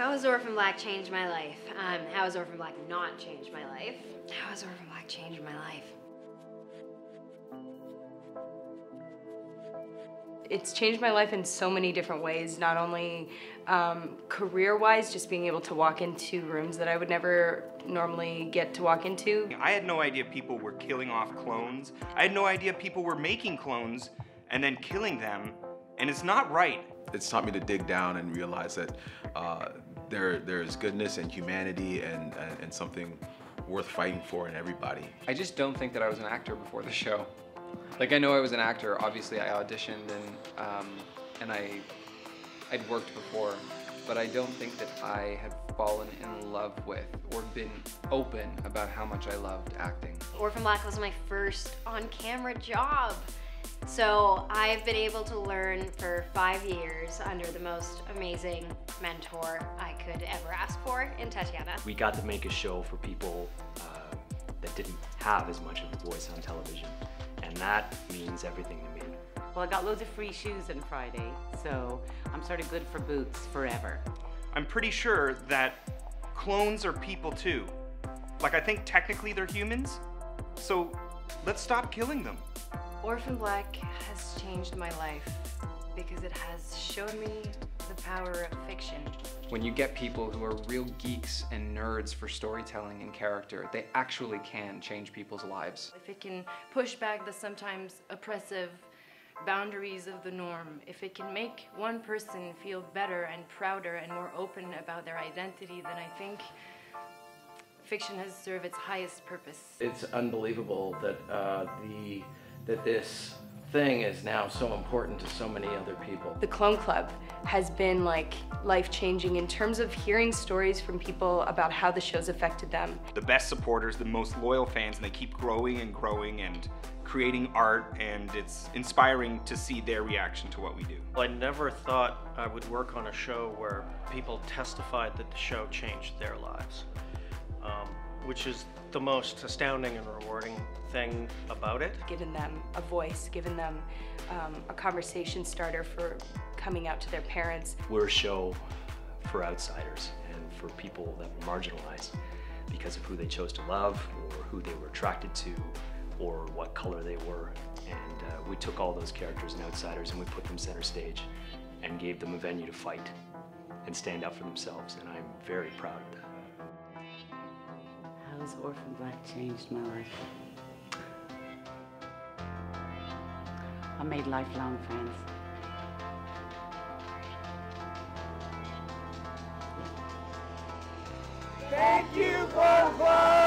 How has Orphan Black changed my life? Um, how has Orphan Black not changed my life? How has Orphan Black changed my life? It's changed my life in so many different ways, not only um, career-wise, just being able to walk into rooms that I would never normally get to walk into. I had no idea people were killing off clones. I had no idea people were making clones and then killing them, and it's not right. It's taught me to dig down and realize that uh, there, there's goodness and humanity and, and, and something worth fighting for in everybody. I just don't think that I was an actor before the show. Like I know I was an actor. Obviously, I auditioned and um, and I I'd worked before, but I don't think that I had fallen in love with or been open about how much I loved acting. Orphan Black was my first on-camera job. So I've been able to learn for five years under the most amazing mentor I could ever ask for in Tatiana. We got to make a show for people uh, that didn't have as much of a voice on television and that means everything to me. Well, I got loads of free shoes on Friday, so I'm sort of good for boots forever. I'm pretty sure that clones are people too. Like, I think technically they're humans, so let's stop killing them. Orphan Black has changed my life because it has shown me the power of fiction. When you get people who are real geeks and nerds for storytelling and character, they actually can change people's lives. If it can push back the sometimes oppressive boundaries of the norm, if it can make one person feel better and prouder and more open about their identity, then I think fiction has served its highest purpose. It's unbelievable that uh, the that this thing is now so important to so many other people. The Clone Club has been like life-changing in terms of hearing stories from people about how the show's affected them. The best supporters, the most loyal fans, and they keep growing and growing and creating art and it's inspiring to see their reaction to what we do. I never thought I would work on a show where people testified that the show changed their lives, um, which is the most astounding and rewarding thing about it. Given them a voice, given them um, a conversation starter for coming out to their parents. We're a show for outsiders and for people that were marginalized because of who they chose to love or who they were attracted to or what color they were. And uh, we took all those characters and outsiders and we put them center stage and gave them a venue to fight and stand up for themselves. And I'm very proud of that. How's Orphan Black changed my life? I made lifelong friends. Thank you, Butterfly!